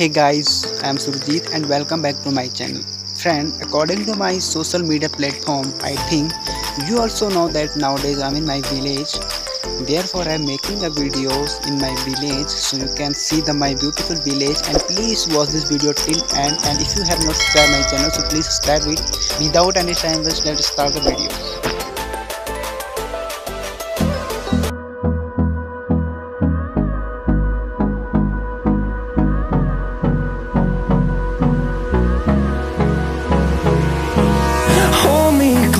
Hey guys, I am Surjeet and welcome back to my channel. Friend, according to my social media platform, I think you also know that nowadays I'm in my village. Therefore, I'm making a videos in my village so you can see the my beautiful village and please watch this video till end and if you have not subscribed my channel so please subscribe it. Without any time let's start the video.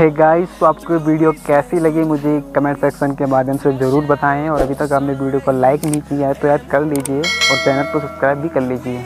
है guys तो आपको video कैसी लगी मुझे comment section के माध्यम से ज़रूर बताएँ और अभी तक आपने वीडियो को लाइक नहीं किया है तो यार कर लीजिए और चैनल को सब्सक्राइब भी कर लीजिए।